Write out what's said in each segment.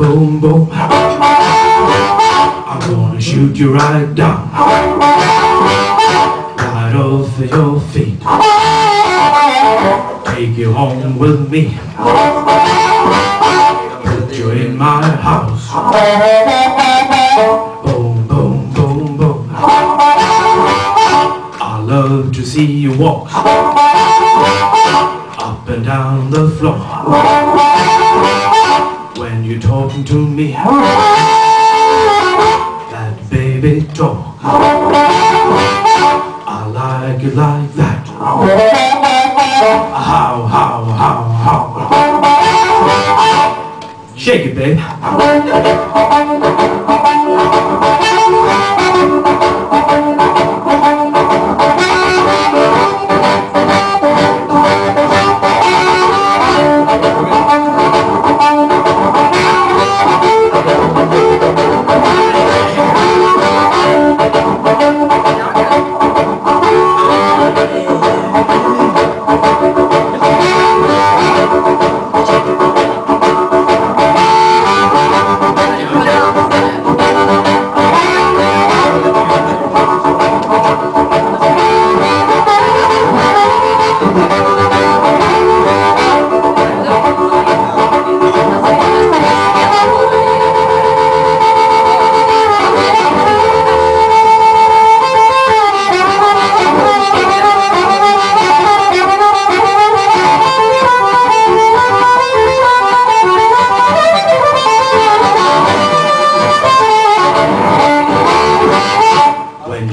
Boom, boom. I'm gonna shoot you right down. Take you home with me. Put you in my house. Boom, boom, boom, boom. I love to see you walk up and down the floor when you're talking to me. That baby talk. I like it like that. Shake it, babe.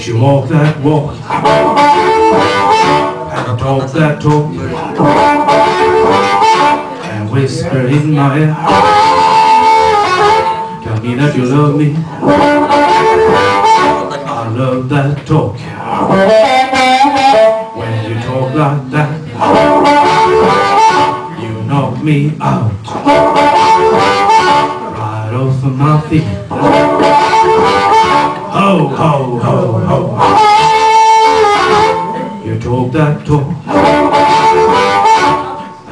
She walk that walk and talk that talk and whisper in my ear, tell me that you love me. I love that talk. When you talk like that, you knock me out right off of my feet ho, ho, ho, ho. You talk that talk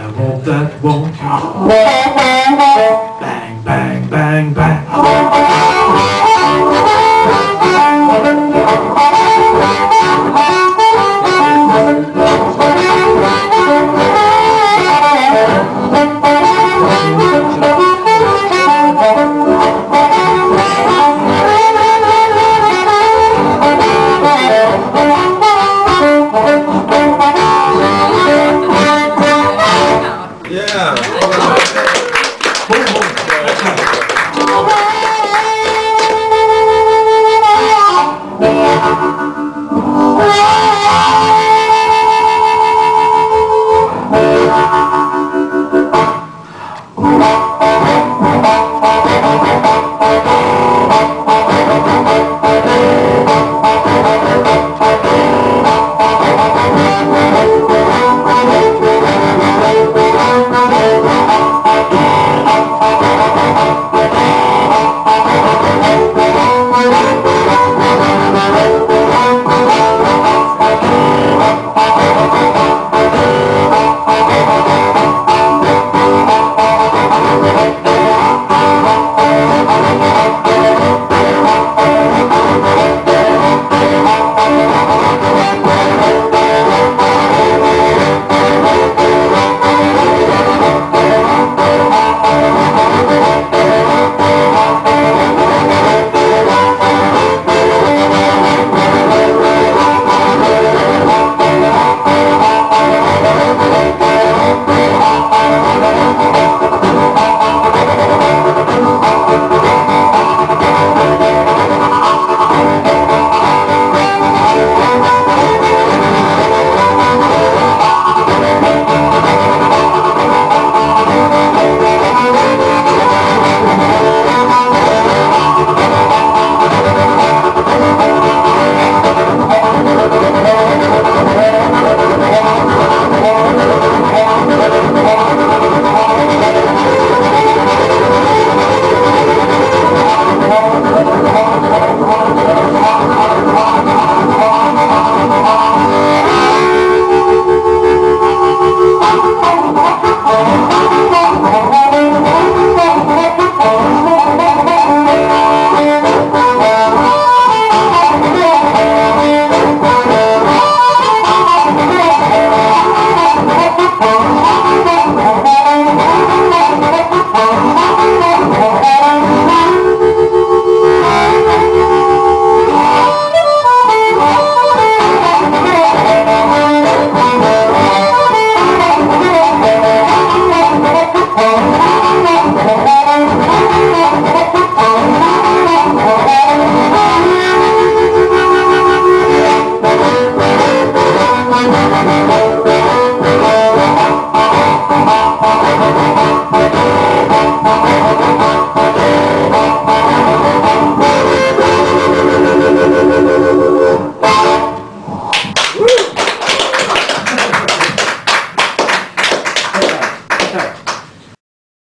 and walk that walk. Bang, bang, bang, bang.